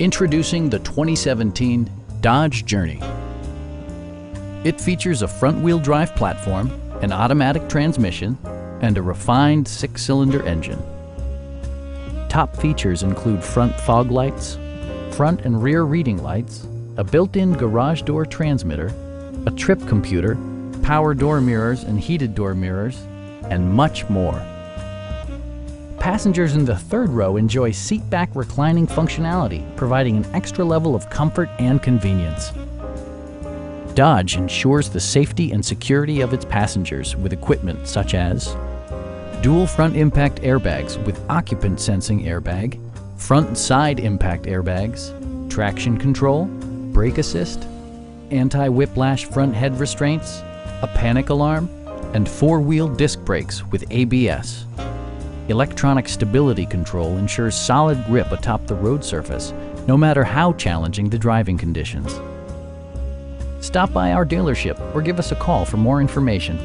Introducing the 2017 Dodge Journey. It features a front-wheel drive platform, an automatic transmission, and a refined six-cylinder engine. Top features include front fog lights, front and rear reading lights, a built-in garage door transmitter, a trip computer, power door mirrors and heated door mirrors, and much more. Passengers in the third row enjoy seat-back reclining functionality, providing an extra level of comfort and convenience. Dodge ensures the safety and security of its passengers with equipment such as dual front impact airbags with occupant sensing airbag, front and side impact airbags, traction control, brake assist, anti-whiplash front head restraints, a panic alarm, and four-wheel disc brakes with ABS. Electronic stability control ensures solid grip atop the road surface, no matter how challenging the driving conditions. Stop by our dealership or give us a call for more information.